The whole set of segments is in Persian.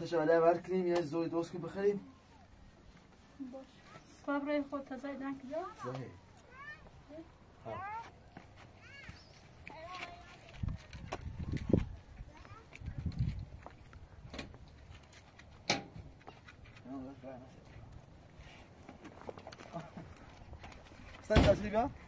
آتش بعد ور کنیم یه زوی دوست که بخریم باش صبر خود تزایدن کجا؟ زهی Stai facendo bia?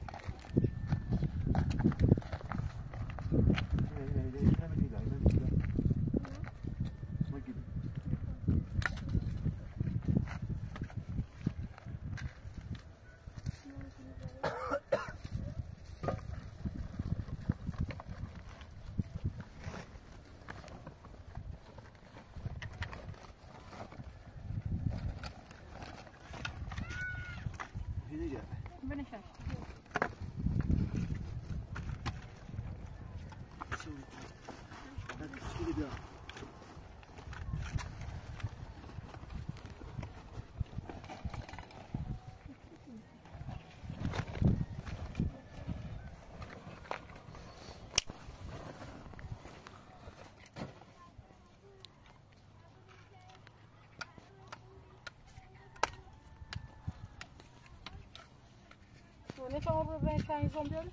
شما رو به این زوم بیاری؟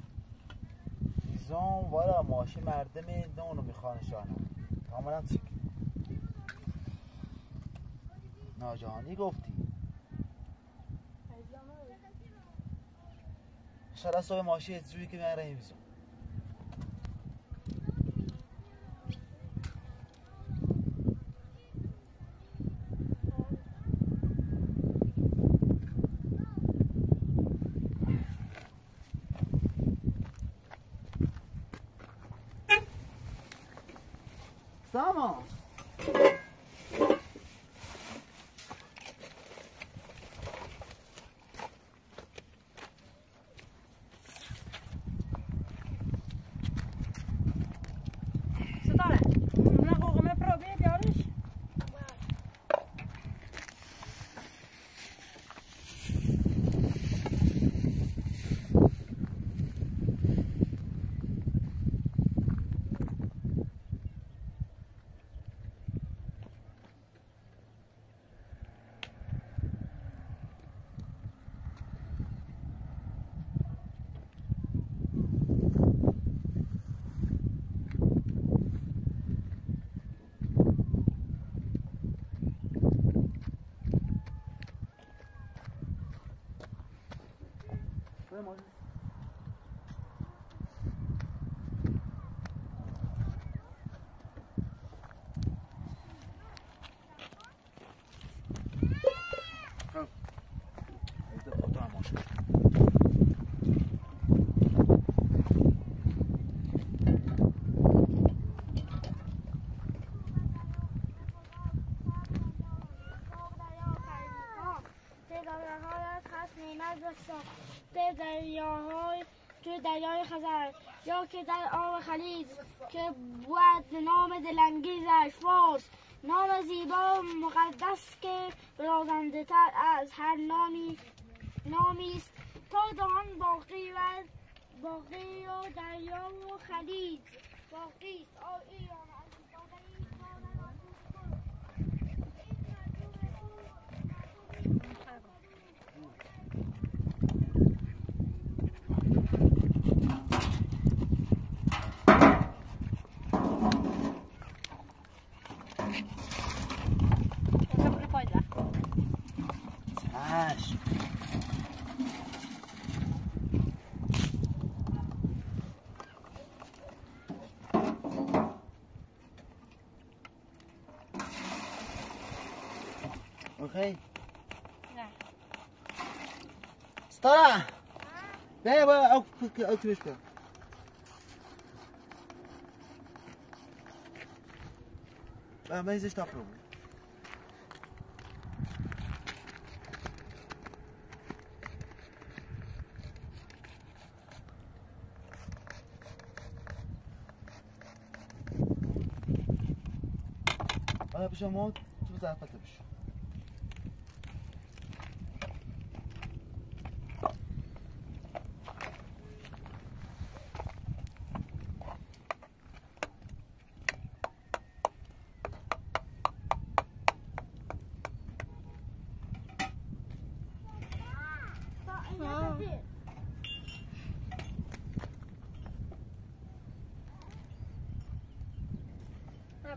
زوم والا ماشی مردم نه اونو میخوانشانم کاملا چیک. ناجهانی گفتی. شرا صبح ماشی از جوی که میاره این زوم vemos. دریاهای توی دریای خزر. یا که در آب خلیج که بود نام دلانگیزش فارس نام زیبا و مقدس که برازنده تر از هر نامی نامی است. تا جهان باقی و باقی و دریا و خلیج. باقی است. آ ایران Vem. Estoura! Ah. Vem, olha o que eu Ah, mas está é pronto. Olha, puxa a mão, tu vai para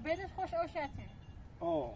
binnen is zetten. Oh.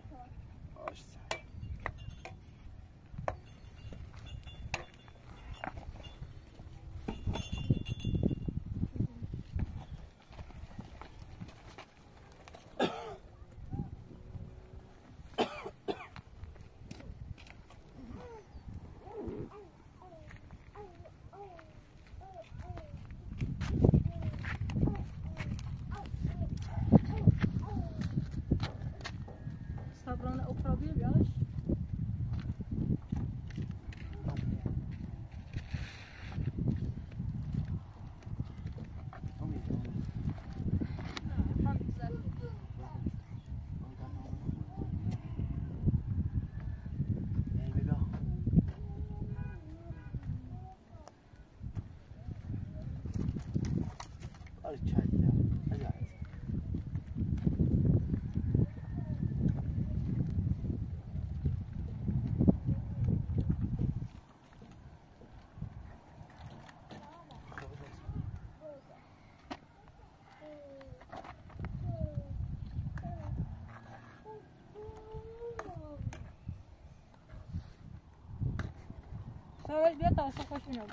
Öyle bir yatağı sokuşun oldu.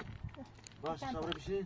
Baş, sabra bir şey.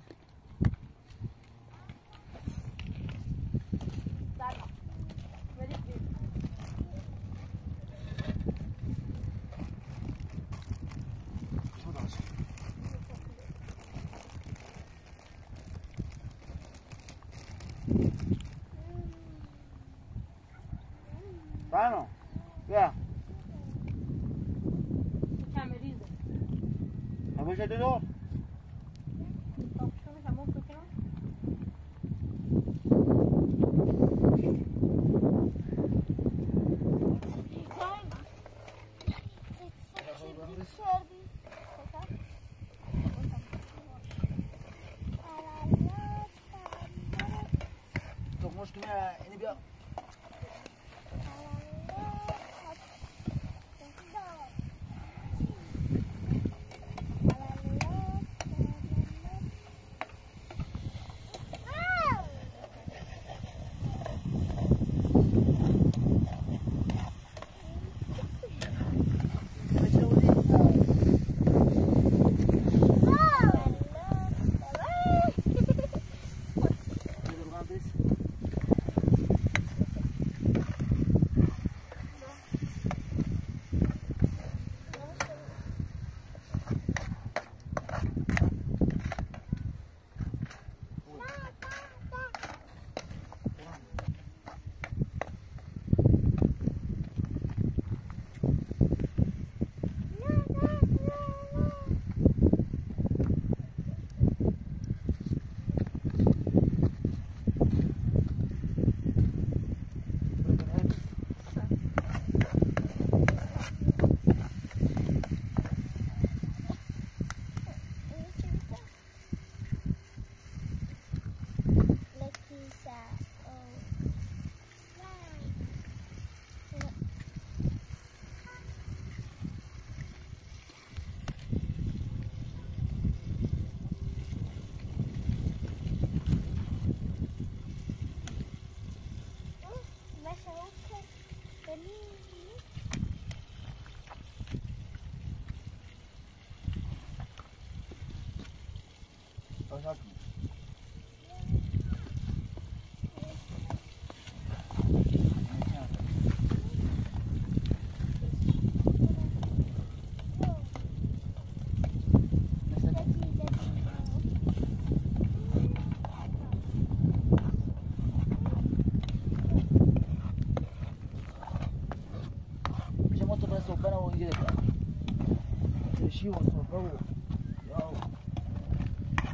siłą, są w dołu.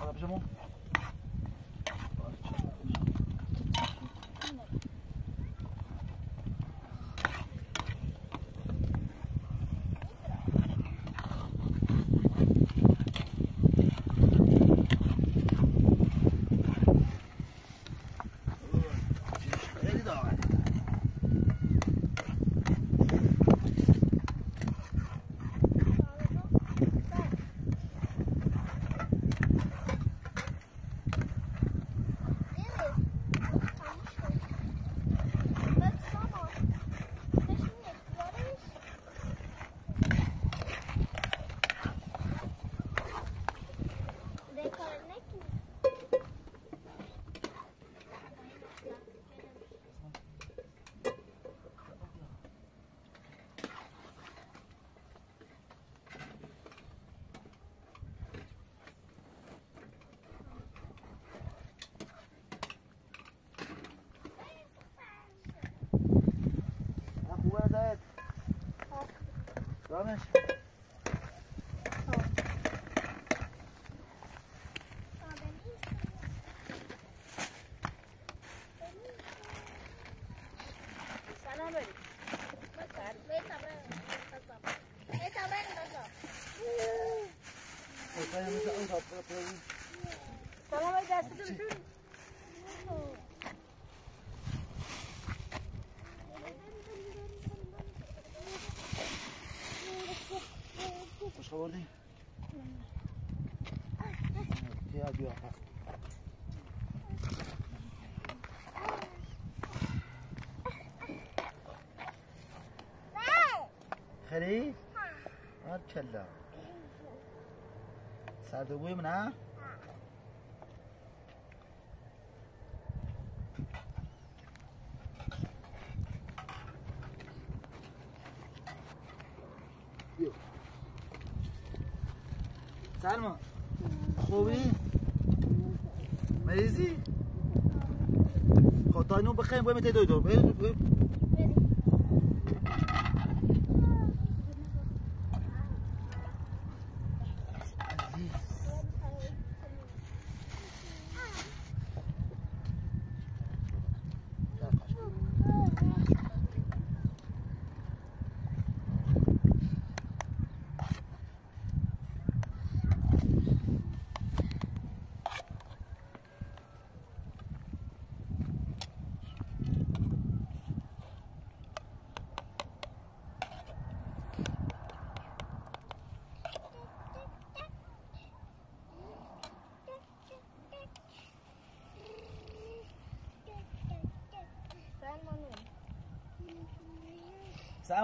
Ale brzemu? صورني يا بيوقف خليل؟ ما تشلى سلما خوبی؟ مریضی؟ خب تا اینو بخیر باید میتی دوی دور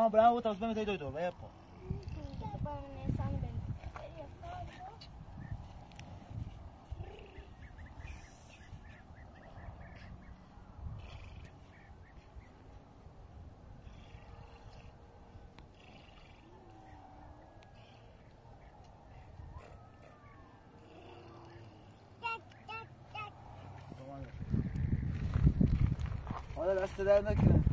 bravo, tá os bem doido, doido, vai, pô. Olha, that's the end of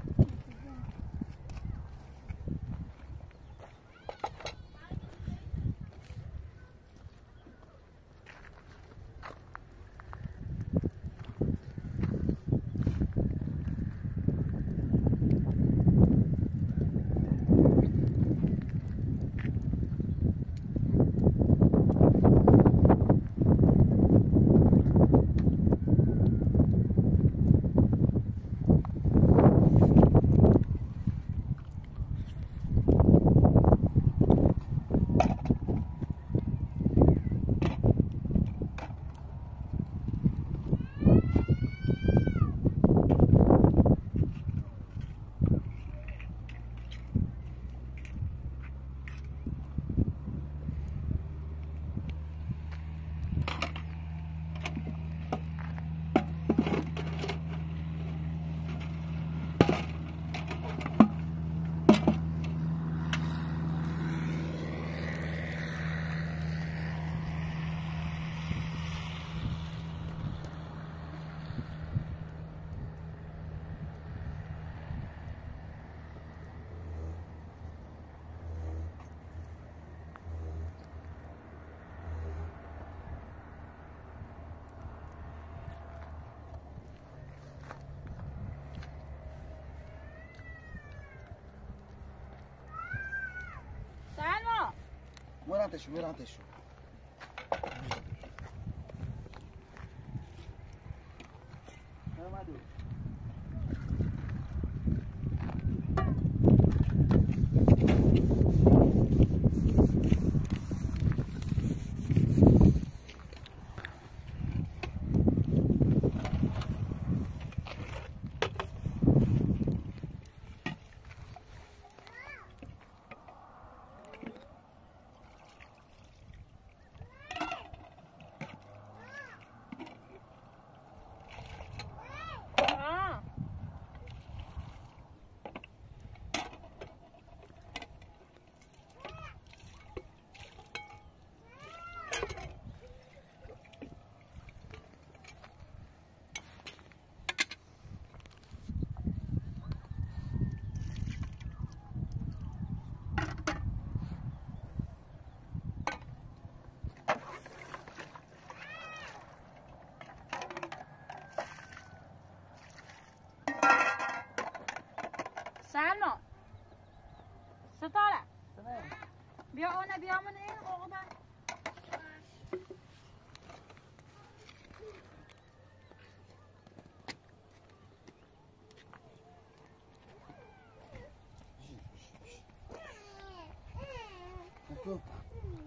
antes, mira antes.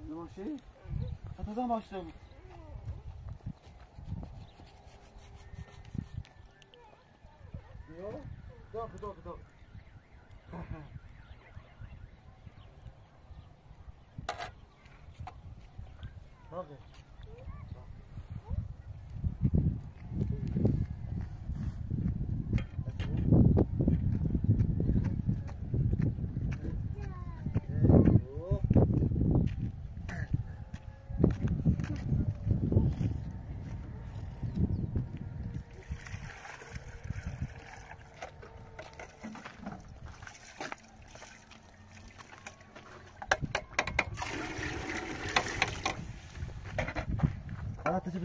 Yavaşı. Atadan başlayalım. Yo. Dok dok dok. Ne yapıyorsun?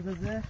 bize.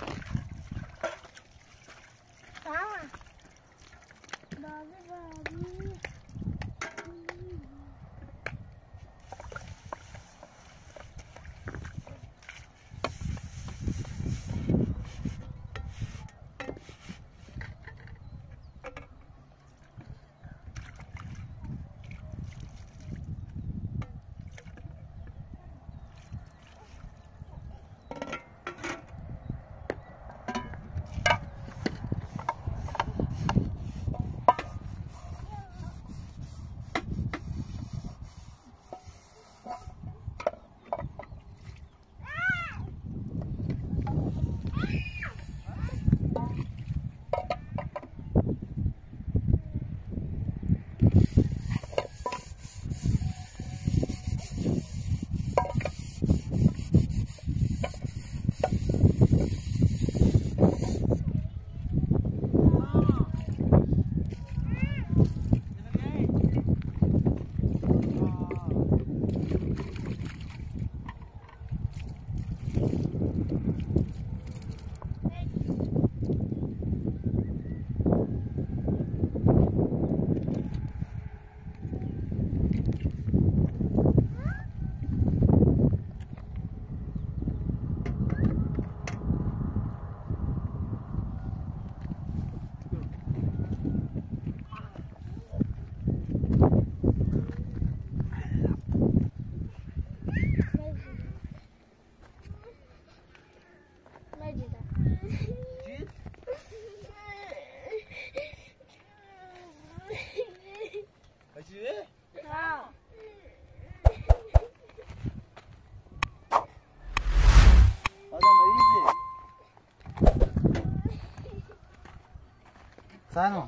سانو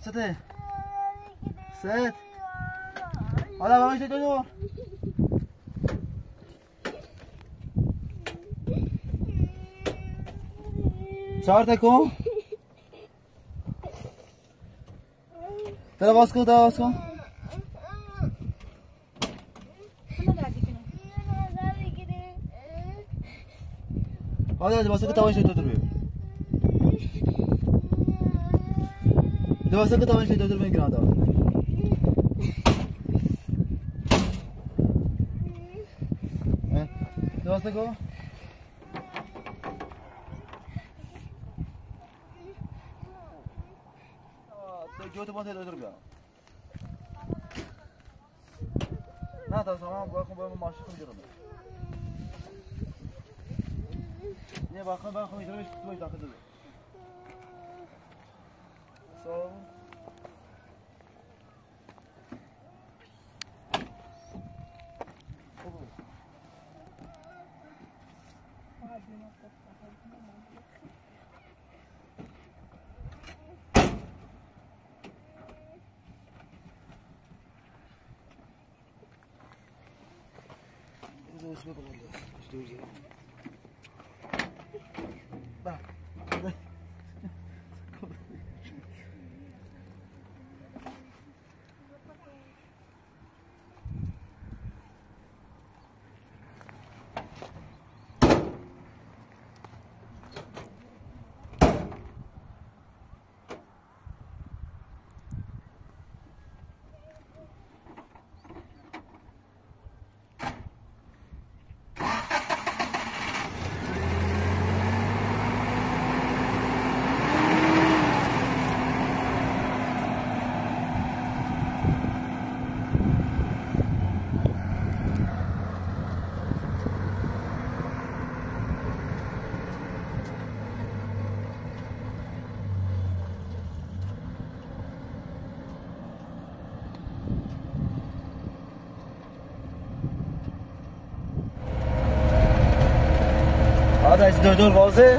سته ست. حالا بابا چه دو چهار تکون داره باز کن داره باز کن. حالا لباسه که تماشا تو بیا لباسه که تماشا تو بیا گراندا درست کو جو تو باید دور بیا نه تا سامان باید خون باید ماشین خون جرم نه باید خون باید خون جرمش تو باید داخل داده so. Let's look at this. Let's. Ada, esse 22 você?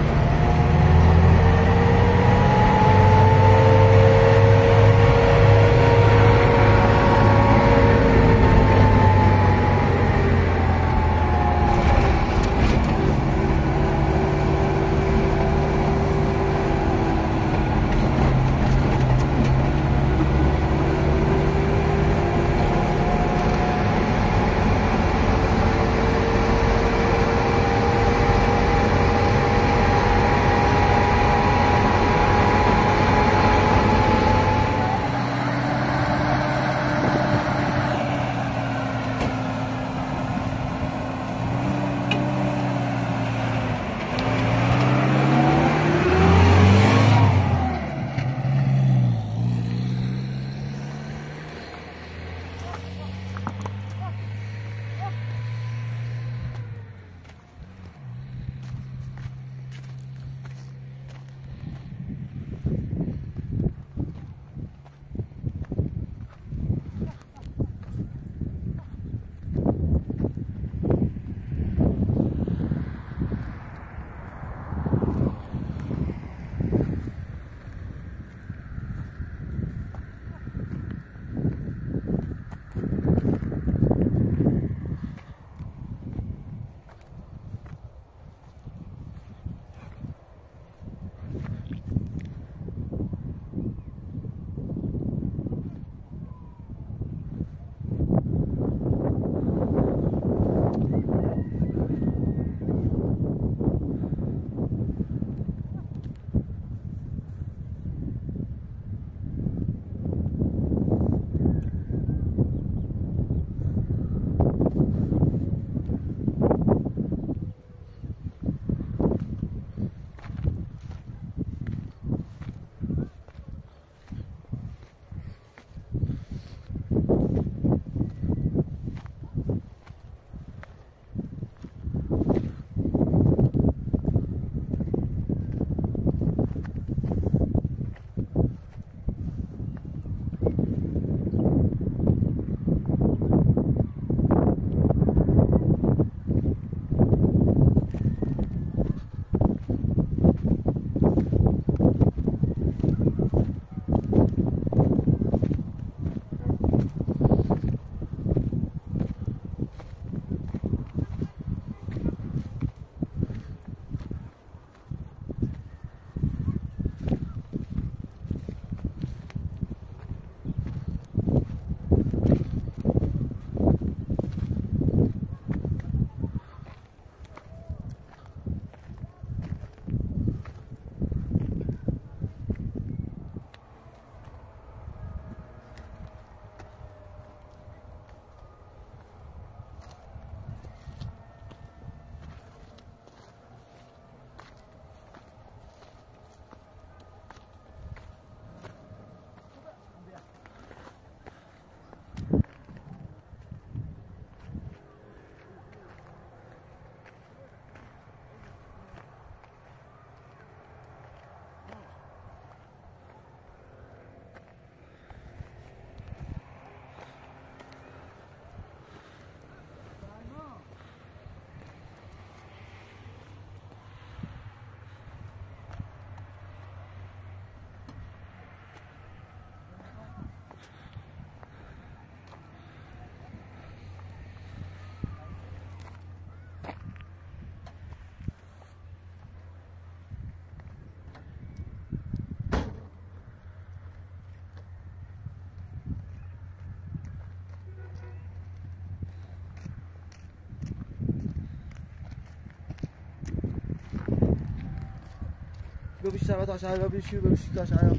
lubisz siadać, a ja lubisz siły, lubisz siadać, a ja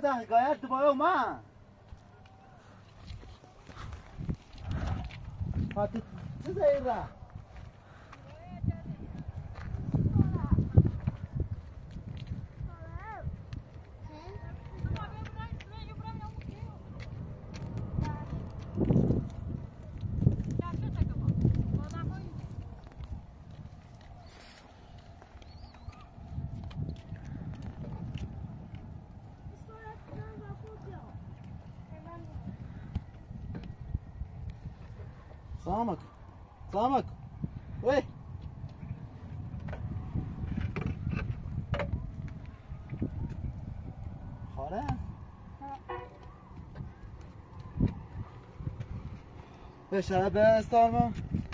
하다니까 야 뜨봐요 엄마. 아 뜨세요 سلامك وي خاله؟ بشه به سلام. Só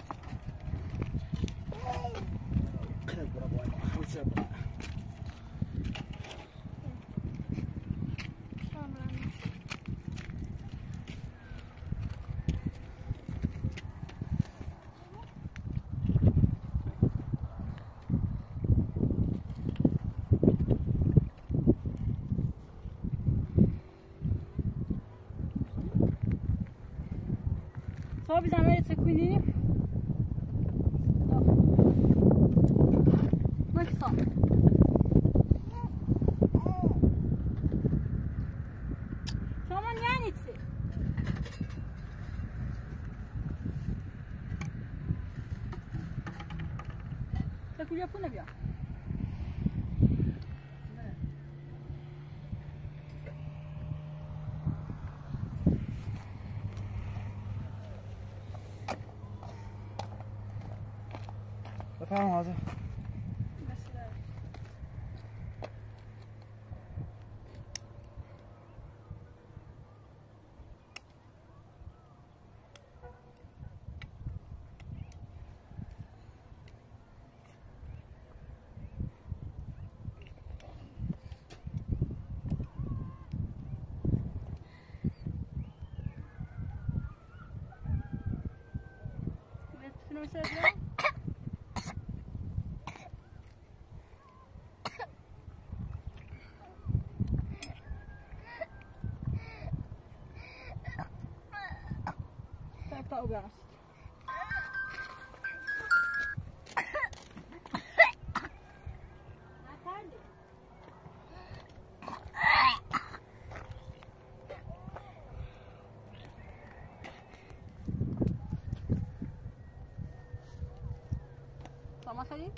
خليل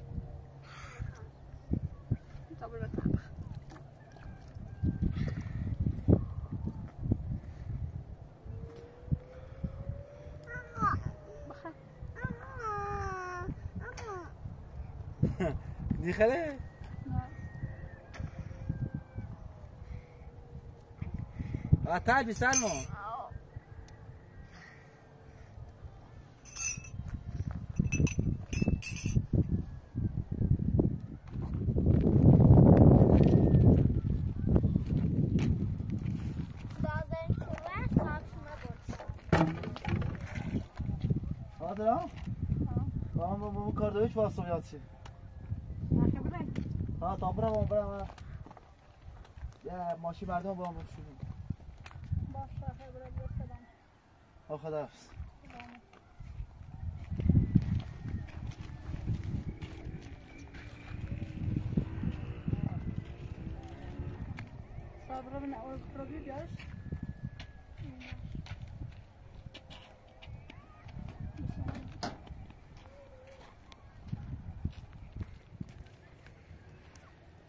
طب المتعب دي خليل تعال بسالمو چی Nasıl bırak? ها تا برم اون برم یه ماشی مردم با هم شدیم Başla bırak göstereyim. ها خدا حافظ Sabra beni o probi biraz.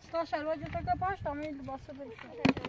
Stai așa, luați-te că pe asta, nu-i după să vezi.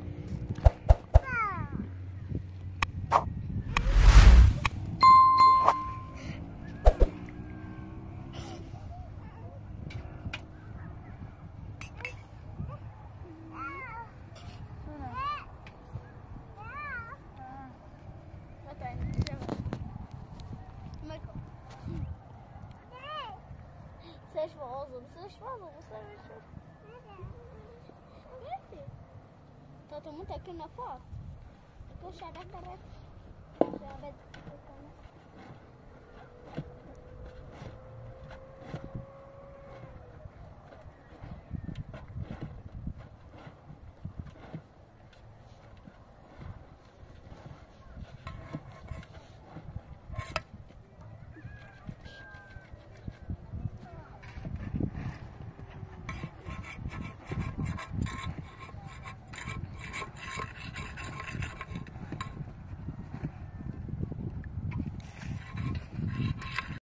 Tô muito aqui na foto. Eu tô chegando para